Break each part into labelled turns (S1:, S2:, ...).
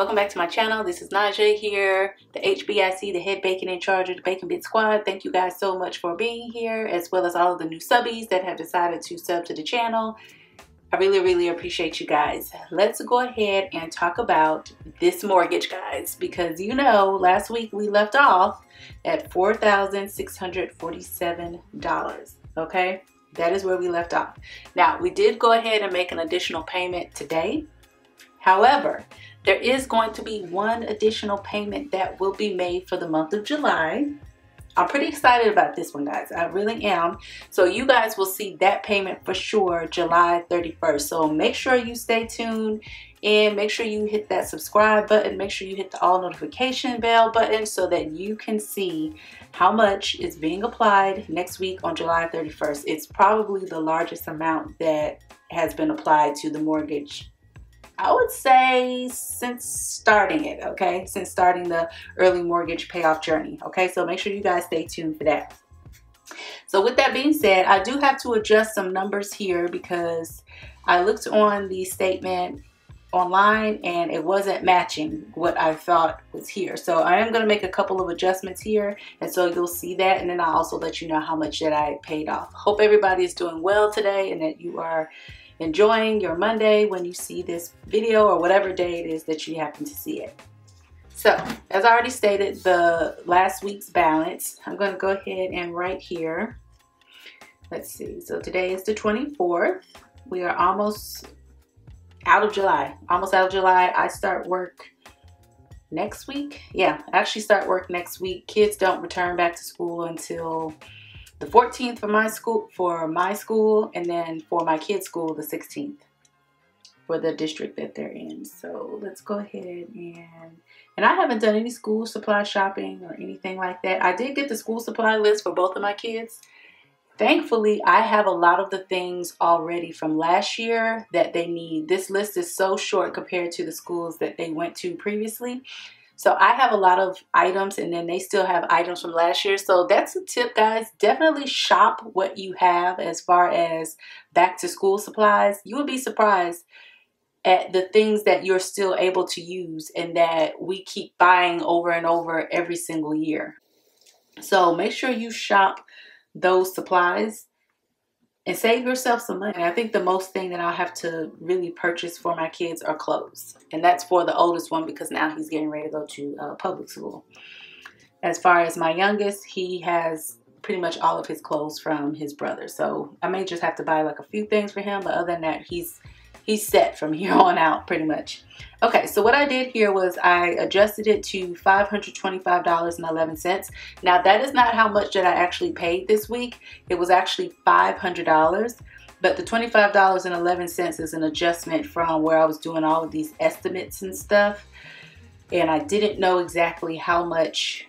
S1: Welcome back to my channel. This is Nija here, the HBIC, the head bacon in charge of the Bacon Bit Squad. Thank you guys so much for being here, as well as all of the new subbies that have decided to sub to the channel. I really, really appreciate you guys. Let's go ahead and talk about this mortgage, guys, because you know, last week we left off at $4,647, okay? That is where we left off. Now, we did go ahead and make an additional payment today. However, there is going to be one additional payment that will be made for the month of July. I'm pretty excited about this one, guys. I really am. So you guys will see that payment for sure July 31st. So make sure you stay tuned and make sure you hit that subscribe button. Make sure you hit the all notification bell button so that you can see how much is being applied next week on July 31st. It's probably the largest amount that has been applied to the mortgage I would say since starting it, okay? Since starting the early mortgage payoff journey, okay? So make sure you guys stay tuned for that. So with that being said, I do have to adjust some numbers here because I looked on the statement online and it wasn't matching what I thought was here. So I am going to make a couple of adjustments here and so you'll see that and then I'll also let you know how much that I paid off. Hope everybody is doing well today and that you are enjoying your Monday when you see this video or whatever day it is that you happen to see it. So, as I already stated, the last week's balance, I'm going to go ahead and write here. Let's see. So, today is the 24th. We are almost out of July. Almost out of July. I start work next week. Yeah, I actually start work next week. Kids don't return back to school until the 14th for my school for my school and then for my kids school the 16th for the district that they're in. So let's go ahead and and I haven't done any school supply shopping or anything like that. I did get the school supply list for both of my kids. Thankfully I have a lot of the things already from last year that they need. This list is so short compared to the schools that they went to previously so I have a lot of items and then they still have items from last year. So that's a tip, guys. Definitely shop what you have as far as back to school supplies. You will be surprised at the things that you're still able to use and that we keep buying over and over every single year. So make sure you shop those supplies and save yourself some money. I think the most thing that I'll have to really purchase for my kids are clothes. And that's for the oldest one because now he's getting ready to go to uh, public school. As far as my youngest, he has pretty much all of his clothes from his brother. So I may just have to buy like a few things for him. But other than that, he's he's set from here on out pretty much. Okay, so what I did here was I adjusted it to $525.11. Now that is not how much that I actually paid this week. It was actually $500. But the $25.11 is an adjustment from where I was doing all of these estimates and stuff. And I didn't know exactly how much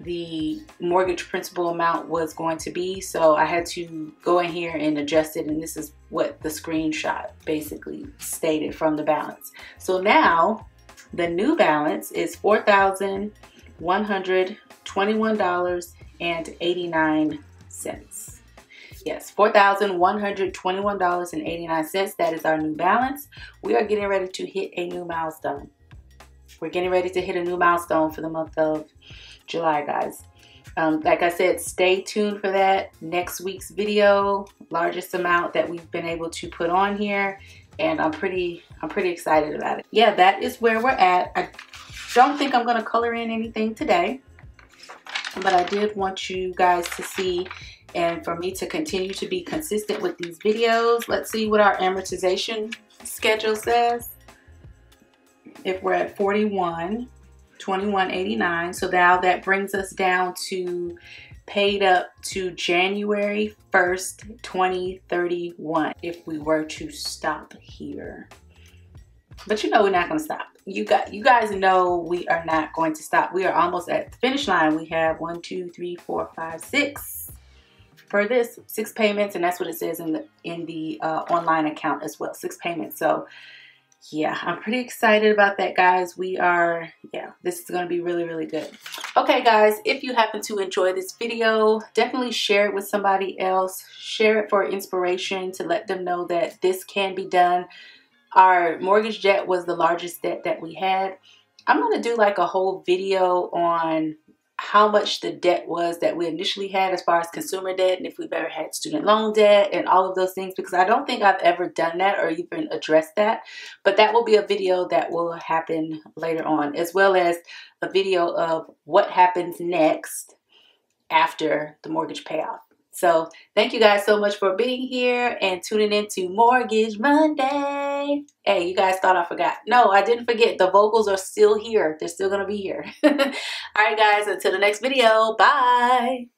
S1: the mortgage principal amount was going to be. So I had to go in here and adjust it. And this is what the screenshot basically stated from the balance. So now the new balance is $4,121.89. Yes, $4,121.89. That is our new balance. We are getting ready to hit a new milestone. We're getting ready to hit a new milestone for the month of July, guys. Um, like I said, stay tuned for that next week's video. Largest amount that we've been able to put on here. And I'm pretty, I'm pretty excited about it. Yeah, that is where we're at. I don't think I'm going to color in anything today. But I did want you guys to see and for me to continue to be consistent with these videos. Let's see what our amortization schedule says. If we're at 41, 21.89. So now that brings us down to paid up to January 1st, 2031 if we were to stop here. But you know we're not going to stop. You got you guys know we are not going to stop. We are almost at the finish line. We have one, two, three, four, five, six for this six payments, and that's what it says in the in the uh, online account as well. Six payments. So yeah, I'm pretty excited about that, guys. We are, yeah, this is going to be really, really good. Okay, guys, if you happen to enjoy this video, definitely share it with somebody else. Share it for inspiration to let them know that this can be done. our mortgage debt was the largest debt that we had. I'm going to do like a whole video on how much the debt was that we initially had as far as consumer debt and if we've ever had student loan debt and all of those things because I don't think I've ever done that or even addressed that. But that will be a video that will happen later on as well as a video of what happens next after the mortgage payoff. So thank you guys so much for being here and tuning in to Mortgage Monday. Hey, you guys thought I forgot. No, I didn't forget. The vocals are still here. They're still going to be here. All right, guys, until the next video. Bye.